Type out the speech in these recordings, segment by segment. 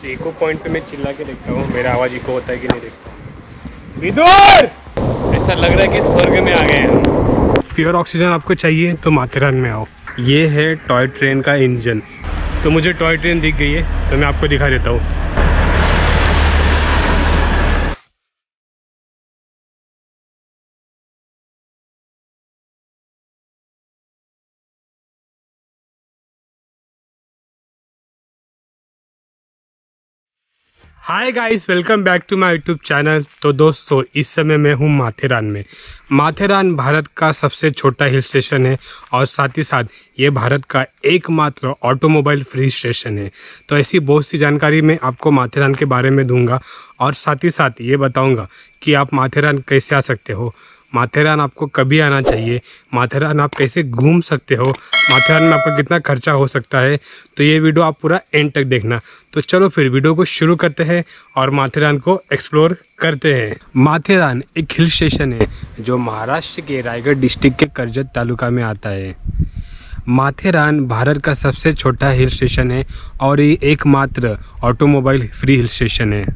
तो echo point पे मैं चिल्ला के देखता हूँ मेरा आवाज़ इको होता है कि नहीं देखता विदुर! ऐसा लग रहा है कि स्वर्ग में आ गए हैं। प्योर ऑक्सीजन आपको चाहिए तो माथेरान में आओ। ये है टॉय ट्रेन का इंजन तो मुझे टॉय ट्रेन दिख गई है तो मैं आपको दिखा देता हूँ। Hi guys welcome back to my YouTube channel तो दोस्तों, इस समय मैं हूँ माथेरान में। माथेरान भारत का सबसे छोटा हिल स्टेशन है और साथ ही साथ ये भारत का एकमात्र ऑटोमोबाइल फ्री स्टेशन है। तो ऐसी बहुत सी जानकारी मैं आपको माथेरान के बारे में दूँगा और साथ ही साथ ये बताऊँगा कि आप माथेरान कैसे आ सकते हो। माथेरान आपको कभी आना चाहिए। माथेरान आप कैसे घूम सकते हो? माथेरान में आपका कितना खर्चा हो सकता है? तो ये वीडियो आप पूरा एंड तक देखना। तो चलो फिर वीडियो को शुरू करते हैं और माथेरान को एक्सप्लोर करते हैं। माथेरान एक हिल स्टेशन है, जो महाराष्ट्र के रायगढ़ डिस्ट्रिक्ट के करजत तालुका में आता है। माथेरान भारत का सबसे छोटा हिल स्टेशन है और ये एकमात्र ऑटोमोबाइल फ्री हिल स्टेशन है।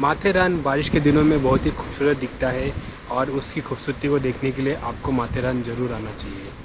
माथेरान बारिश के दिनों में बहुत ही खूबसूरत दिखता है। और उसकी खूबसूरती को देखने के लिए आपको माथेरान ज़रूर आना चाहिए।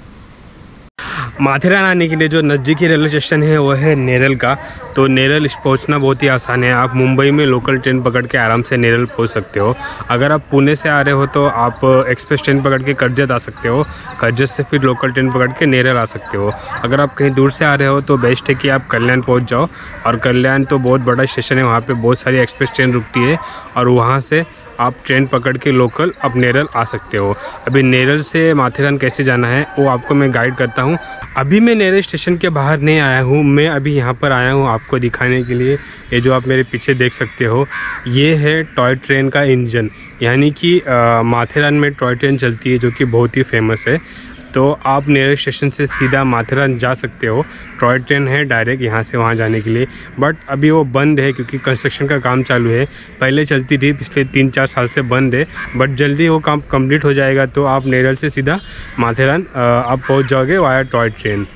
माथेरान आने के लिए जो नज़दीकी रेलवे स्टेशन है, वो है नेरल का। तो नेरल पहुँचना बहुत ही आसान है। आप मुंबई में लोकल ट्रेन पकड़ के आराम से नेरल पहुँच सकते हो। अगर आप पुणे से आ रहे हो तो आप एक्सप्रेस ट्रेन पकड़ के करजत आ सकते हो। करजत से फिर लोकल ट्रेन पकड़ के नेरल आ सकते हो। अगर आप कहीं दूर से आ रहे हो तो बेस्ट है कि आप कल्याण पहुँच जाओ। और कल्याण तो बहुत बड़ा स्टेशन है, वहाँ पर बहुत सारी एक्सप्रेस ट्रेन रुकती है। और वहाँ से आप ट्रेन पकड़ के लोकल अब नेरल आ सकते हो। अभी नेरल से माथेरान कैसे जाना है, वो आपको मैं गाइड करता हूँ। अभी मैं नेरल स्टेशन के बाहर नहीं आया हूँ, मैं अभी यहाँ पर आया हूँ आपको दिखाने के लिए। ये जो आप मेरे पीछे देख सकते हो, ये है टॉय ट्रेन का इंजन। यानी कि माथेरान में टॉय ट्रेन चलती है, जो कि बहुत ही फ़ेमस है। तो आप नेरल स्टेशन से सीधा माथेरान जा सकते हो। टॉय ट्रेन है डायरेक्ट यहाँ से वहाँ जाने के लिए। बट अभी वो बंद है क्योंकि कंस्ट्रक्शन का काम चालू है। पहले चलती थी, पिछले तीन चार साल से बंद है। बट जल्दी वो काम कंप्लीट हो जाएगा तो आप नेरल से सीधा माथेरान आप पहुँच जाओगे वाया टॉय ट्रेन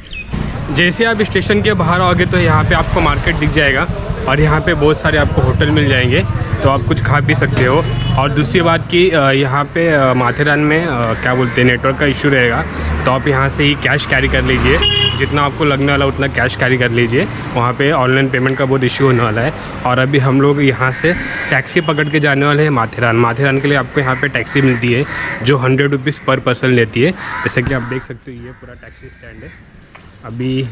जैसे आप स्टेशन के बाहर आओगे तो यहाँ पे आपको मार्केट दिख जाएगा। और यहाँ पे बहुत सारे आपको होटल मिल जाएँगे। तो आप कुछ खा पी सकते हो। और दूसरी बात कि यहाँ पे माथेरान में क्या बोलते हैं, नेटवर्क का इशू रहेगा तो आप यहाँ से ही कैश कैरी कर लीजिए। जितना आपको लगने वाला उतना कैश कैरी कर लीजिए। वहाँ पे ऑनलाइन पेमेंट का बहुत इशू होने वाला है। और अभी हम लोग यहाँ से टैक्सी पकड़ के जाने वाले हैं माथेरान। माथेरान के लिए आपको यहाँ पर टैक्सी मिलती है, जो हंड्रेड रुपीज़ पर पर्सन लेती है। जैसे कि आप देख सकते हो, ये पूरा टैक्सी स्टैंड है। अभी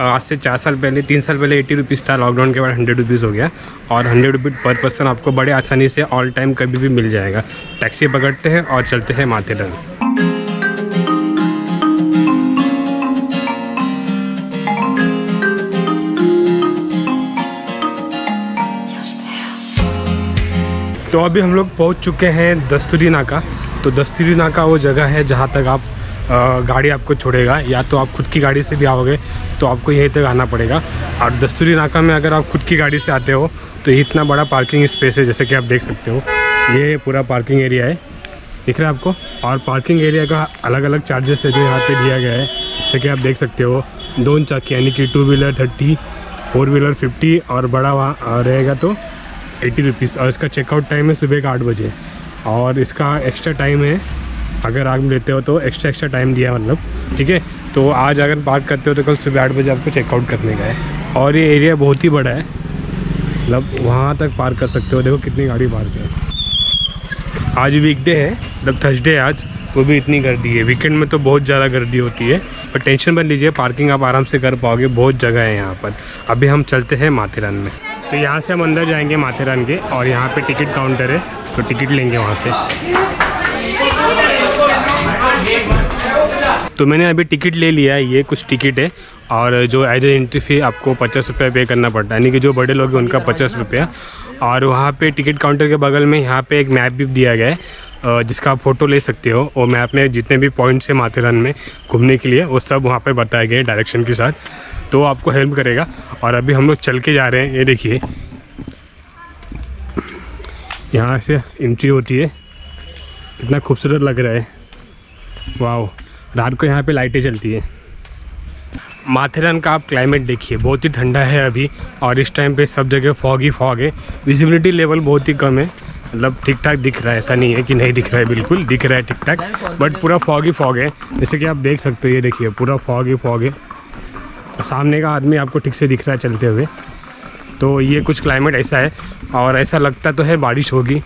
आज से चार साल पहले, तीन साल पहले एटी रुपीज़ था लॉकडाउन के बाद हंड्रेड रुपीज़ हो गया। और हंड्रेड रुपीज़ पर पर्सन आपको बड़े आसानी से ऑल टाइम कभी भी मिल जाएगा। टैक्सी पकड़ते हैं और चलते हैं माथेरन तो अभी हम लोग पहुँच चुके हैं दस्तूरी नाका तो दस्तूरी नाका वो जगह है जहाँ तक आप गाड़ी आपको छोड़ेगा, या तो आप खुद की गाड़ी से भी आओगे तो आपको यहीं तक आना पड़ेगा। और दस्तूरी नाका में अगर आप खुद की गाड़ी से आते हो तो इतना बड़ा पार्किंग स्पेस है, जैसे कि आप देख सकते हो। ये पूरा पार्किंग एरिया है। दिख रहा है आपको? और पार्किंग एरिया का अलग अलग चार्जेस है जो यहाँ पे दिया गया है। जैसे कि आप देख सकते हो दोन चाकी यानी कि two wheeler thirty four wheeler fifty और बड़ा वहाँ रहेगा तो एटी रुपीज़ और इसका चेकआउट टाइम है सुबह का आठ बजे। और इसका एक्स्ट्रा टाइम है अगर आप लेते हो तो एक्स्ट्रा एक्स्ट्रा टाइम दिया मतलब ठीक है? तो आज अगर पार्क करते हो तो कल सुबह आठ बजे आपको चेकआउट करने का है। और ये एरिया बहुत ही बड़ा है। मतलब वहाँ तक पार्क कर सकते हो। देखो कितनी गाड़ी पार्क है। आज वीकडे है मतलब थर्सडे है आज। तो भी इतनी गर्दी है। वीकेंड में तो बहुत ज़्यादा गर्दी होती है। पर टेंशन बन लीजिए पार्किंग आप आराम से कर पाओगे। बहुत जगह है यहाँ पर। अभी हम चलते हैं माथेरान में। तो यहाँ से हम अंदर जाएँगे माथेरान के। और यहाँ पे टिकट काउंटर है तो टिकट लेंगे वहाँ से। तो मैंने अभी टिकट ले लिया है, ये कुछ टिकट है। और जो एज ए एंट्री फ़ी आपको पचास रुपये पे करना पड़ता है। यानी कि जो बड़े लोग हैं, उनका पचास रुपया। और वहाँ पे टिकट काउंटर के बगल में यहाँ पे एक मैप भी दिया गया है जिसका आप फ़ोटो ले सकते हो। और मैप में जितने भी पॉइंट्स हैं माथेरन में घूमने के लिए, वो सब वहाँ पे बताए गए डायरेक्शन के साथ। तो आपको हेल्प करेगा। और अभी हम लोग चल के जा रहे हैं, ये देखिए। यहाँ से एंट्री होती है। कितना खूबसूरत लग रहा है। वाह रात को यहाँ पे लाइटें चलती है। माथेरान का आप क्लाइमेट देखिए, बहुत ही ठंडा है अभी और इस टाइम पे सब जगह फॉग ही फॉग है। विजिबिलिटी लेवल बहुत ही कम है। मतलब ठीक ठाक दिख रहा है, ऐसा नहीं है कि नहीं दिख रहा है बिल्कुल, दिख रहा है ठीक ठाक बट पूरा फॉग ही फॉग है। जैसे कि आप देख सकते हो, ये देखिए, पूरा फॉग ही फॉग है। सामने का आदमी आपको ठीक से दिख रहा है चलते हुए। तो ये कुछ क्लाइमेट ऐसा है और ऐसा लगता तो है बारिश होगी।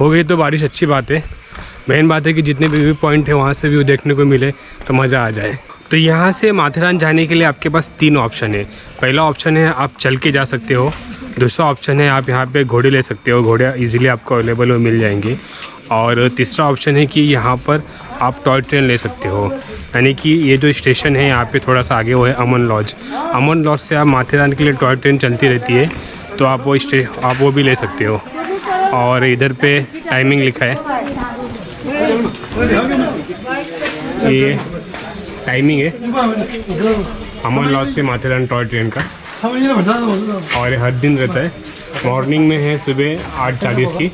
हो गई तो बारिश, अच्छी बात है। मेन बात है कि जितने भी व्यू पॉइंट है, वहाँ से व्यू देखने को मिले तो मज़ा आ जाए। तो यहाँ से माथेरान जाने के लिए आपके पास तीन ऑप्शन है। पहला ऑप्शन है, आप चल के जा सकते हो। दूसरा ऑप्शन है, आप यहाँ पे घोड़े ले सकते हो। घोड़े इजीली आपको अवेलेबल मिल जाएँगे। और तीसरा ऑप्शन है कि यहाँ पर आप टॉय ट्रेन ले सकते हो। यानी कि ये जो स्टेशन है, यहाँ पे थोड़ा सा आगे वो है अमन लॉज अमन लॉज से आप माथेरान के लिए टॉय ट्रेन चलती रहती है तो आप वो स्टे आप वो भी ले सकते हो। और इधर पे टाइमिंग लिखा है। ये टाइमिंग है। अमन लॉज से माथेरान टॉय ट्रेन का। और हर दिन रहता है। मॉर्निंग में है सुबह आठ चालीस की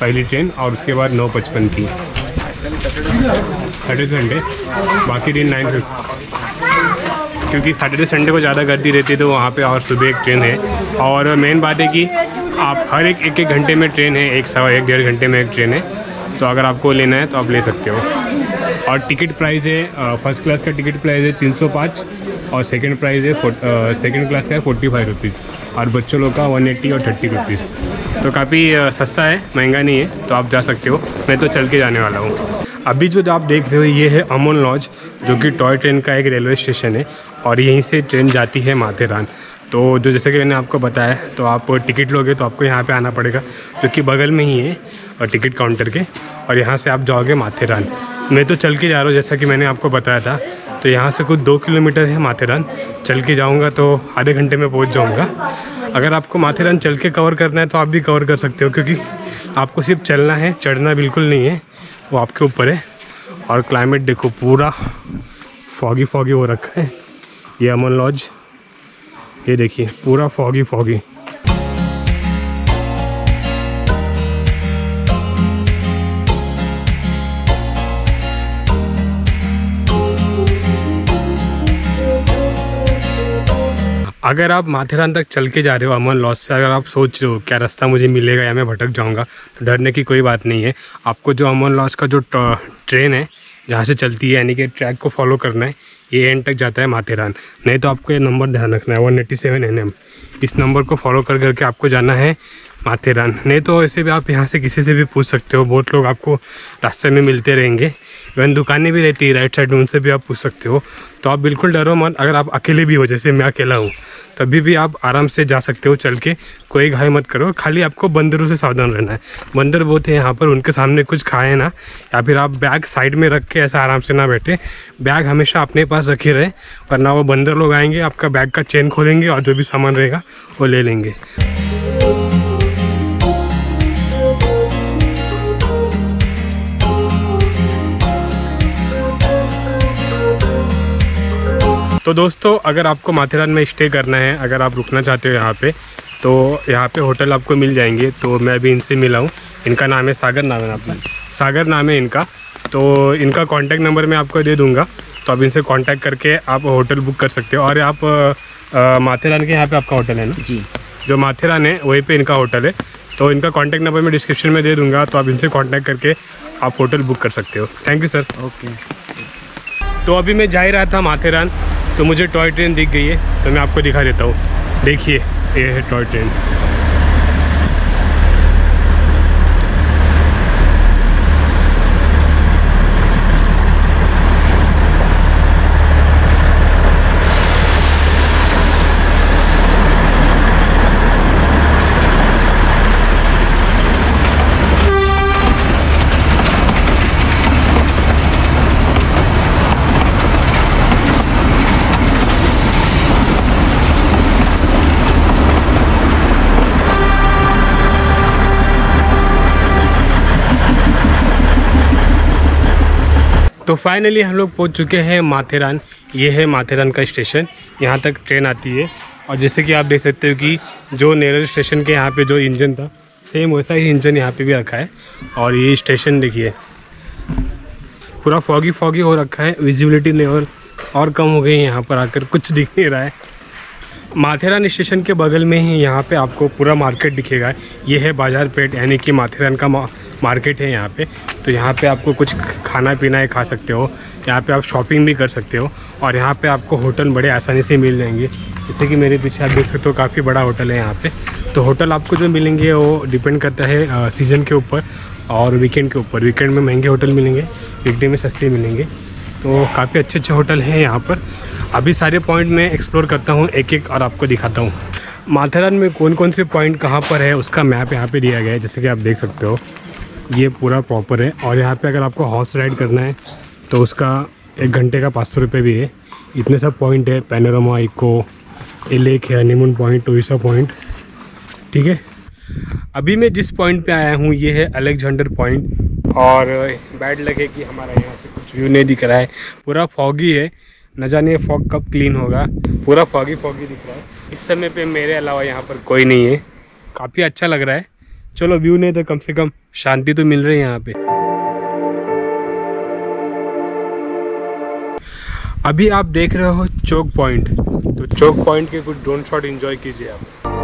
पहली ट्रेन और उसके बाद नौ पचपन की। सैटरडे संडे बाकी दिन नाइन क्योंकि सैटरडे संडे को ज़्यादा गर्दी रहती है तो वहाँ पे और सुबह एक ट्रेन है। और मेन बात है कि आप हर एक एक घंटे में ट्रेन है, एक सवा एक, डेढ़ घंटे में एक ट्रेन है। तो अगर आपको लेना है तो आप ले सकते हो। और टिकट प्राइस है फ़र्स्ट क्लास का टिकट प्राइस है तीन सौ पाँच, और सेकेंड प्राइज़ है सेकेंड क्लास का है फोर्टी फाइव रुपीज़ और बच्चों लोग का वन और थर्टी रुपीज़ तो काफ़ी सस्ता है, महँगा नहीं है तो आप जा सकते हो। मैं तो चल के जाने वाला हूँ। अभी जो आप देख रहे हो, ये है अमन लॉज, जो कि टॉय ट्रेन का एक रेलवे स्टेशन है। और यहीं से ट्रेन जाती है माथेरान। तो जो जैसे कि मैंने आपको बताया तो आप टिकट लोगे तो आपको यहाँ पे आना पड़ेगा क्योंकि कि बगल में ही है, और टिकट काउंटर के, और यहाँ से आप जाओगे माथेरान। मैं तो चल के जा रहा हूँ, जैसा कि मैंने आपको बताया था तो यहाँ से कुछ दो किलोमीटर है माथेरान। चल के जाऊँगा तो आधे घंटे में पहुँच जाऊँगा। अगर आपको माथेरान चल के कवर करना है तो आप भी कवर कर सकते हो, क्योंकि आपको सिर्फ़ चलना है, चढ़ना बिल्कुल नहीं है, वो आपके ऊपर है। और क्लाइमेट देखो, पूरा फॉगी फॉगी हो रखा है। ये अमन लॉज। ये देखिए, पूरा फॉगी फॉगी अगर आप माथेरान तक चल के जा रहे हो अमन लॉस से, अगर आप सोच रहे हो, क्या रास्ता मुझे मिलेगा या मैं भटक जाऊँगा? तो डरने की कोई बात नहीं है। आपको जो अमन लॉस का जो ट्रेन है जहाँ से चलती है, यानी कि ट्रैक को फॉलो करना है, ये एंड तक जाता है माथेरान। नहीं तो आपको ये नंबर ध्यान रखना है one eighty seven N M इस नंबर को फॉलो कर करके आपको जाना है माथेरान। नहीं तो ऐसे भी आप यहाँ से किसी से भी पूछ सकते हो, बहुत लोग आपको रास्ते में मिलते रहेंगे। इवन दुकानें भी रहती है राइट साइड में, उनसे भी आप पूछ सकते हो। तो आप बिल्कुल डरो मत, अगर आप अकेले भी हो, जैसे मैं अकेला हूँ, तभी भी आप आराम से जा सकते हो, चल के कोई घाय मत करो। खाली आपको बंदरों से सावधान रहना है। बंदर बहुत है यहाँ पर, उनके सामने कुछ खाए ना, या फिर आप बैग साइड में रख के ऐसा आराम से ना बैठे। बैग हमेशा अपने पास रखे रहे, वरना वो बंदर लोग आएँगे, आपका बैग का चेन खोलेंगे और जो भी सामान रहेगा, वो ले लेंगे। तो दोस्तों अगर आपको माथेरान में स्टे करना है अगर आप रुकना चाहते हो यहाँ पे तो यहाँ पे होटल आपको मिल जाएँगे। तो मैं भी इनसे मिला हूँ। इनका नाम है सागर नाम है आपका? सागर नाम है इनका। तो इनका कॉन्टैक्ट नंबर मैं आपको दे दूँगा। तो आप इनसे कॉन्टैक्ट करके आप होटल बुक कर सकते हो। और आप माथेरान के यहाँ पर आपका होटल है ना? जी। जो माथेरान है वहीं पर इनका होटल है। तो इनका कॉन्टैक्ट नंबर मैं डिस्क्रिप्शन में दे दूँगा। तो आप इनसे कॉन्टैक्ट करके आप होटल बुक कर सकते हो। थैंक यू सर ओके तो अभी मैं जा ही रहा था माथेरान। तो मुझे टॉय ट्रेन दिख गई है तो मैं आपको दिखा देता हूँ। देखिए, ये है टॉय ट्रेन। तो फाइनली हम लोग पहुँच चुके हैं माथेरान। ये है माथेरान का स्टेशन यहाँ तक ट्रेन आती है। और जैसे कि आप देख सकते हो कि जो नेरल स्टेशन के यहाँ पे जो इंजन था सेम वैसा ही इंजन यहाँ पे भी रखा है। और ये स्टेशन देखिए। पूरा फॉगी फॉगी हो रखा है। विजिबिलिटी लेवल और कम हो गई है यहाँ पर आकर। कुछ दिख नहीं रहा है। माथेरान स्टेशन के बगल में ही यहाँ पे आपको पूरा मार्केट दिखेगा। ये है बाज़ार पेट, यानी कि माथेरान का मार्केट है यहाँ पे। तो यहाँ पे आपको कुछ खाना पीना खा सकते हो। यहाँ पे आप शॉपिंग भी कर सकते हो। और यहाँ पे आपको होटल बड़े आसानी से मिल जाएँगे। जैसे कि मेरे पीछे आप देख सकते हो, काफ़ी बड़ा होटल है यहाँ पर तो होटल आपको जो मिलेंगे, वो डिपेंड करता है सीज़न के ऊपर और वीकेंड के ऊपर। वीकेंड में महँगे होटल मिलेंगे, वीकडे में सस्ते मिलेंगे। तो काफ़ी अच्छे अच्छे होटल हैं यहाँ पर। अभी सारे पॉइंट मैं एक्सप्लोर करता हूँ एक एक और आपको दिखाता हूँ। माथेरान में कौन कौन से पॉइंट कहाँ पर है, उसका मैप यहाँ पे दिया गया है, जैसे कि आप देख सकते हो। ये पूरा प्रॉपर है और यहाँ पे अगर आपको हॉर्स राइड करना है तो उसका एक घंटे का पाँच सौ रुपये भी है। इतने सब पॉइंट है पैनोरमा इको ए लेक है हनीमून पॉइंट टोइसा पॉइंट ठीक है? अभी मैं जिस पॉइंट पे आया हूँ, ये है अलेक्जेंडर पॉइंट और बैड लगे कि हमारा यहाँ व्यू नहीं दिख रहा है। पूरा फॉगी है। न जाने फॉग कब क्लीन होगा। पूरा फॉगी फॉगी दिख रहा है। इस समय पे मेरे अलावा यहाँ पर कोई नहीं है। काफ़ी अच्छा लग रहा है। चलो व्यू नहीं तो कम से कम शांति तो मिल रही है यहाँ पे। अभी आप देख रहे हो चौक पॉइंट। तो चौक पॉइंट के कुछ ड्रोन शॉट एंजॉय कीजिए आप।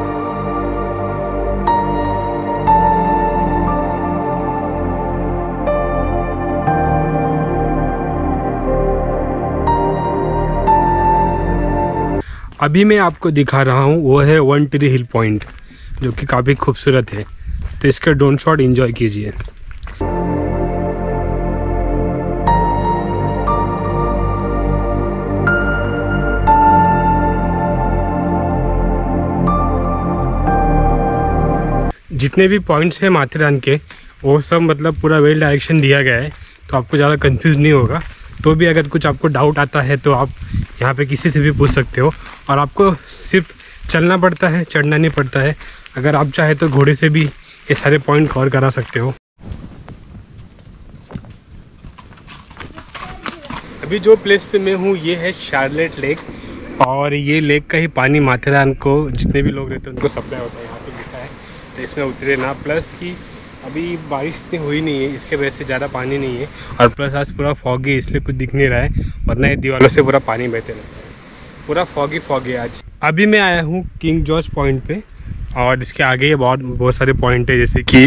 अभी मैं आपको दिखा रहा हूँ, वो है वन ट्री हिल पॉइंट जो कि काफ़ी खूबसूरत है। तो इसके ड्रोन शॉट इन्जॉय कीजिए। जितने भी पॉइंट्स हैं माथेरान के, वो सब मतलब पूरा वेल डायरेक्शन दिया गया है तो आपको ज़्यादा कंफ्यूज नहीं होगा। तो भी अगर कुछ आपको डाउट आता है तो आप यहाँ पे किसी से भी पूछ सकते हो। और आपको सिर्फ़ चलना पड़ता है, चढ़ना नहीं पड़ता है। अगर आप चाहे तो घोड़े से भी ये सारे पॉइंट कवर करा सकते हो। अभी जो प्लेस पे मैं हूँ, ये है शार्लेट लेक और ये लेक का ही पानी माथेरान को जितने भी लोग रहते हैं, उनको सप्लाई होता है। यहाँ पे लिखा है। तो इसमें उतरे ना प्लस की अभी बारिश इतनी हुई नहीं है, इसके वजह से ज़्यादा पानी नहीं है और प्लस आज पूरा फॉगी इसलिए कुछ दिख नहीं रहा है, वरना ये दीवारों से पूरा पानी बहते रहता है। पूरा फॉगी फॉगी आज। अभी मैं आया हूँ किंग जॉर्ज पॉइंट पे और इसके आगे बहुत बहुत सारे पॉइंट है, जैसे कि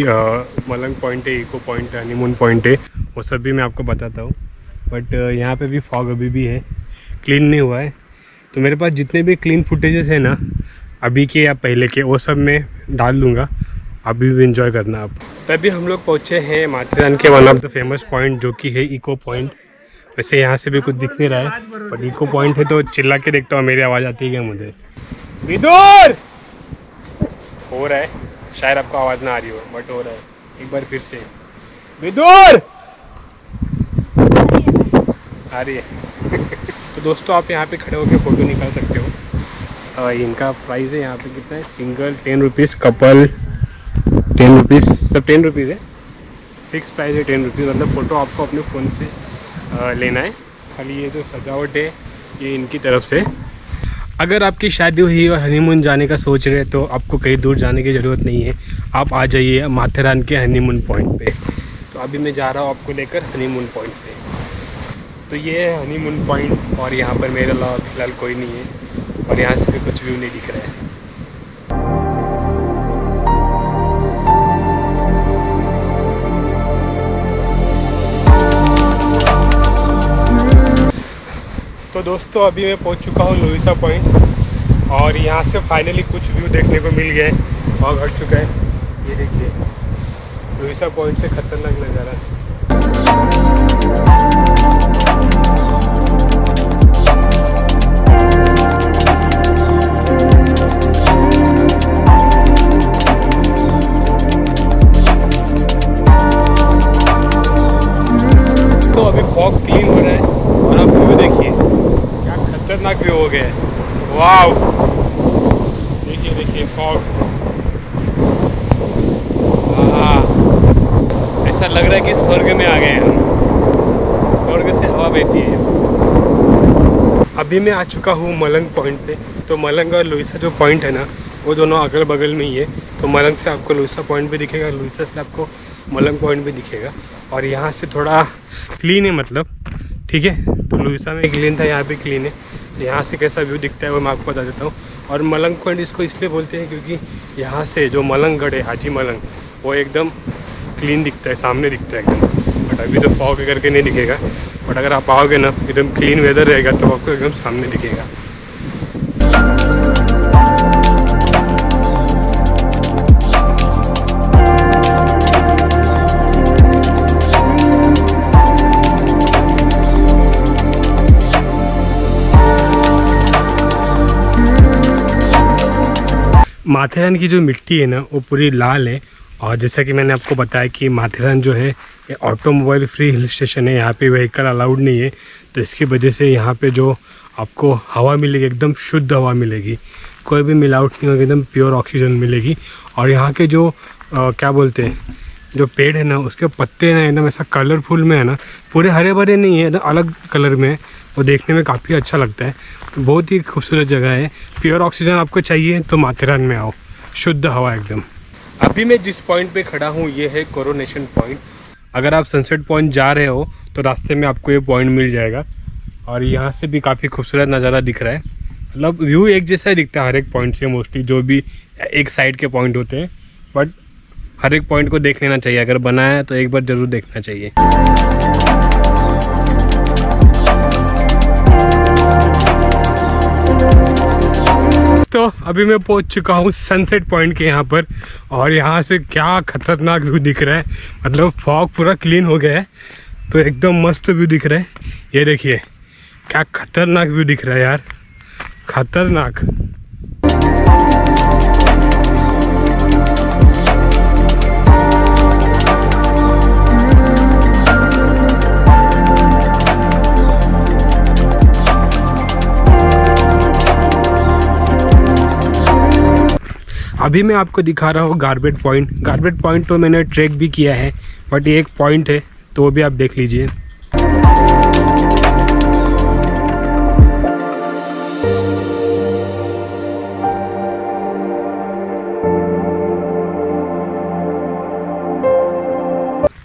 मलंग पॉइंट है इको पॉइंट है हनीमून पॉइंट है, वो सब भी मैं आपको बताता हूँ। बट यहाँ पे भी फॉग अभी भी है क्लीन नहीं हुआ है। तो मेरे पास जितने भी क्लीन फुटेजेस हैं ना, अभी के या पहले के, वो सब मैं डाल लूँगा अभी भी इंजॉय करना आप। तभी हम लोग पहुँचे हैं माथेरान के one of the famous point जो कि है इको पॉइंट वैसे यहाँ से भी कुछ दिख नहीं रहा है बट इको पॉइंट है तो चिल्ला के देखता हूँ मेरी आवाज़ आती है क्या मुझे? विदुर! हो रहा है। शायद आपको आवाज़ ना आ रही हो बट हो रहा है। एक बार फिर से। विदुर! आ रही है। तो दोस्तों आप यहाँ पे खड़े होकर फ़ोटो निकाल सकते हो। इनका प्राइस है यहाँ पे कितना है? Single ten rupees couple ten rupees सब टेन रुपीज़ है। फिक्स प्राइस है टेन रुपीज़ मतलब फ़ोटो आपको अपने फ़ोन से लेना है। खाली ये जो सजावट है, ये इनकी तरफ़ से। अगर आपकी शादी हुई और हनीमून जाने का सोच रहे हैं तो आपको कहीं दूर जाने की ज़रूरत नहीं है। आप आ जाइए माथेरान के हनीमून पॉइंट पे। तो अभी मैं जा रहा हूँ आपको लेकर हनीमून पॉइंट पे। तो ये है हनीमून पॉइंट और यहाँ पर मेरे अलावा फ़िलहाल कोई नहीं है। और यहाँ से भी कुछ व्यू नहीं दिख रहा है। तो दोस्तों, अभी मैं पहुँच चुका हूँ लोहिसा पॉइंट और यहाँ से फाइनली कुछ व्यू देखने को मिल है और घट चुका है। ये देखिए, लोहिसा पॉइंट से खतरनाक नज़ारा। तो अभी फॉग क्लीन हो रहा है और अब व्यू देखिए खतरनाक भी हो गए। वाव देखिए देखिए फॉग ऐसा लग रहा है कि स्वर्ग में आ गए हैं स्वर्ग से हवा बहती है। अभी मैं आ चुका हूँ मलंग पॉइंट पे। तो मलंग और लोईसा जो पॉइंट है ना, वो दोनों अगल बगल में ही है। तो मलंग से आपको लोईसा पॉइंट भी दिखेगा लोईसा से आपको मलंग पॉइंट भी दिखेगा। और यहाँ से थोड़ा क्लीन है मतलब। ठीक है? तो लुइसा में क्लीन था, यहाँ पे क्लीन है। यहाँ से कैसा व्यू दिखता है वो मैं आपको बता देता हूँ। और मलंग पॉइंट इसको इसलिए बोलते हैं क्योंकि यहाँ से जो मलंगगढ़ है, हाजी मलंग, वो एकदम क्लीन दिखता है, सामने दिखता है एकदम। बट अभी तो फॉग करके नहीं दिखेगा। बट अगर आप आओगे ना, एकदम क्लीन वेदर रहेगा तो आपको एकदम सामने दिखेगा। माथेरान की जो मिट्टी है ना वो पूरी लाल है। और जैसा कि मैंने आपको बताया कि माथेरान जो है ये ऑटोमोबाइल फ्री हिल स्टेशन है। यहाँ पे व्हीकल अलाउड नहीं है। तो इसकी वजह से यहाँ पे जो आपको हवा मिलेगी एकदम शुद्ध हवा मिलेगी। कोई भी मिलावट नहीं होगी एकदम प्योर ऑक्सीजन मिलेगी। और यहाँ के जो आ, क्या बोलते हैं जो पेड़ है ना उसके पत्ते ना एकदम ऐसा कलरफुल में है ना पूरे हरे भरे नहीं है एकदम अलग कलर में वो देखने में काफ़ी अच्छा लगता है। बहुत ही खूबसूरत जगह है। प्योर ऑक्सीजन आपको चाहिए तो माथेरान में आओ। शुद्ध हवा एकदम। अभी मैं जिस पॉइंट पे खड़ा हूँ, ये है कोरोनेशन पॉइंट। अगर आप सनसेट पॉइंट जा रहे हो तो रास्ते में आपको ये पॉइंट मिल जाएगा। और यहाँ से भी काफ़ी खूबसूरत नज़ारा दिख रहा है। मतलब व्यू एक जैसा ही दिखता है हर एक पॉइंट से मोस्टली, जो भी एक साइड के पॉइंट होते हैं। बट हर एक पॉइंट को देख लेना चाहिए। अगर बनाया है तो एक बार ज़रूर देखना चाहिए। तो अभी मैं पहुँच चुका हूँ सनसेट पॉइंट के यहाँ पर और यहाँ से क्या खतरनाक व्यू दिख रहा है। मतलब फॉग पूरा क्लीन हो गया है तो एकदम मस्त व्यू दिख रहा है। ये देखिए, क्या खतरनाक व्यू दिख रहा है यार। खतरनाक। अभी मैं आपको दिखा रहा हूँ गारबेट पॉइंट गारबेट पॉइंट तो मैंने ट्रैक भी किया है बट ये एक पॉइंट है तो वो भी आप देख लीजिए।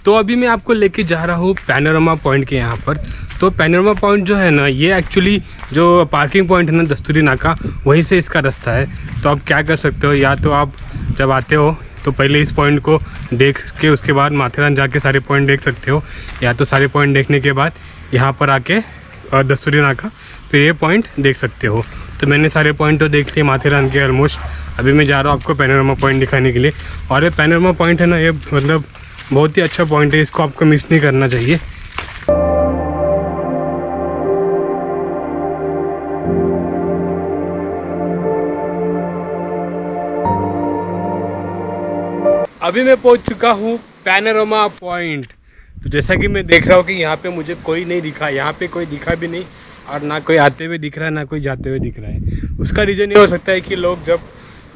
तो अभी मैं आपको लेके जा रहा हूँ पैनोरमा पॉइंट के यहाँ पर। तो पैनोरमा पॉइंट जो है ना, ये एक्चुअली जो पार्किंग पॉइंट है ना दस्तूरी नाका वहीं से इसका रास्ता है। तो आप क्या कर सकते हो, या तो आप जब आते हो तो पहले इस पॉइंट को देख के उसके बाद माथेरान जाके सारे पॉइंट देख सकते हो। या तो सारे पॉइंट देखने के बाद यहाँ पर आके दस्तूरी नाका फिर ये पॉइंट देख सकते हो। तो मैंने सारे पॉइंट तो देख लिए माथेरान के ऑलमोस्ट अभी मैं जा रहा हूँ आपको पैनोरमा पॉइंट दिखाने के लिए। और ये पैनोरमा पॉइंट है ना, ये मतलब बहुत ही अच्छा पॉइंट है, इसको आपको मिस नहीं करना चाहिए। अभी मैं पहुँच चुका हूँ पैनोरमा पॉइंट तो जैसा कि मैं देख रहा हूँ कि यहाँ पे मुझे कोई नहीं दिखा, यहाँ पे कोई दिखा भी नहीं और ना कोई आते हुए दिख रहा है, ना कोई जाते हुए दिख रहा है। उसका रीज़न ये हो सकता है कि लोग जब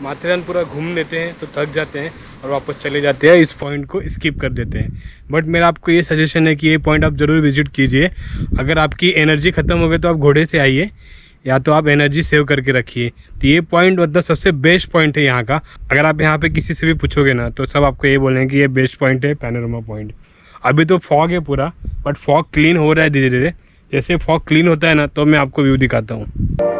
माथेरान पूरा घूम लेते हैं तो थक जाते हैं। और वापस चले जाते हैं। इस पॉइंट को स्किप कर देते हैं। बट मेरा आपको ये सजेशन है कि ये पॉइंट आप ज़रूर विज़िट कीजिए। अगर आपकी एनर्जी ख़त्म हो गई तो आप घोड़े से आइए, या तो आप एनर्जी सेव करके रखिए। तो ये पॉइंट मतलब सबसे बेस्ट पॉइंट है यहाँ का। अगर आप यहाँ पे किसी से भी पूछोगे ना तो सब आपको ये बोलेंगे कि ये बेस्ट पॉइंट है पैनोरमा पॉइंट अभी तो फॉग है पूरा बट फॉग क्लीन हो रहा है धीरे धीरे जैसे फॉग क्लीन होता है ना तो मैं आपको व्यू दिखाता हूँ।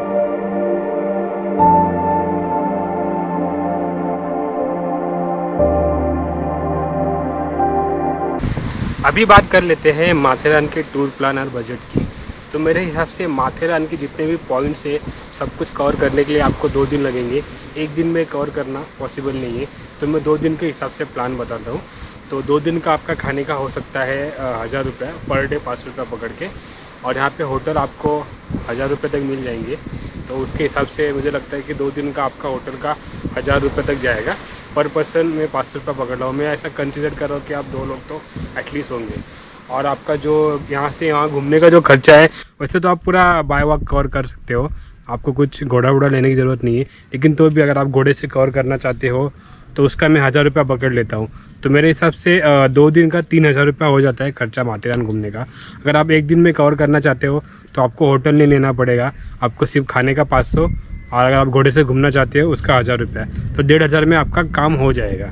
अभी बात कर लेते हैं माथेरान के टूर प्लान और बजट की। तो मेरे हिसाब से माथेरान के जितने भी पॉइंट्स है, सब कुछ कवर करने के लिए आपको दो दिन लगेंगे। एक दिन में कवर करना पॉसिबल नहीं है। तो मैं दो दिन के हिसाब से प्लान बताता हूँ। तो दो दिन का आपका खाने का हो सकता है हज़ार रुपये पर डे पाँच रुपया पकड़ के। और यहाँ पे होटल आपको हज़ार रुपये तक मिल जाएँगे। तो उसके हिसाब से मुझे लगता है कि दो दिन का आपका होटल का हज़ार रुपये तक जाएगा। पर पर्सन मैं पाँच सौ रुपये पकड़ रहा हूँ। मैं ऐसा कंसिडर कर रहा हूँ कि आप दो लोग तो एटलीस्ट होंगे। और आपका जो यहाँ से यहाँ घूमने का जो खर्चा है, वैसे तो आप पूरा बाय वॉक कवर कर सकते हो। आपको कुछ घोड़ा वोड़ा लेने की ज़रूरत नहीं है। लेकिन तो भी अगर आप घोड़े से कवर करना चाहते हो तो उसका मैं हज़ार रुपया पकड़ लेता हूँ। तो मेरे हिसाब से दो दिन का तीन हज़ार रुपया हो जाता है खर्चा माथेरान घूमने का। अगर आप एक दिन में कवर करना चाहते हो तो आपको होटल नहीं लेना पड़ेगा। आपको सिर्फ़ खाने का पाँच सौ और अगर आप घोड़े से घूमना चाहते हो, उसका हज़ार रुपया। तो डेढ़ हज़ार में आपका काम हो जाएगा।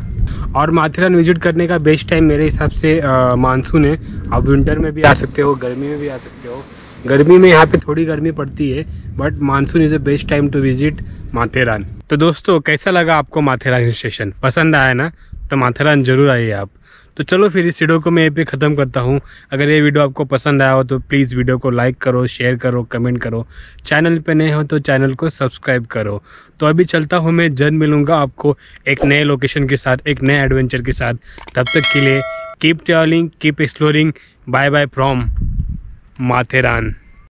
और माथेरान विज़िट करने का बेस्ट टाइम मेरे हिसाब से मानसून है। आप विंटर में भी आ सकते हो, गर्मी में भी आ सकते हो। गर्मी में यहाँ पे थोड़ी गर्मी पड़ती है but monsoon is a best time to visit Matheran. तो दोस्तों, कैसा लगा आपको माथेरान हिल स्टेशन पसंद आया ना? तो माथेरान ज़रूर आइए आप। तो चलो फिर इस वीडियो को मैं यहीं पे ख़त्म करता हूँ। अगर ये वीडियो आपको पसंद आया हो तो प्लीज़ वीडियो को लाइक करो, शेयर करो, कमेंट करो। चैनल पे नए हो तो चैनल को सब्सक्राइब करो। तो अभी चलता हूँ मैं, जल्द मिलूँगा आपको एक नए लोकेशन के साथ, एक नए एडवेंचर के साथ। तब तक के लिए keep travelling keep exploring bye bye from Matheran.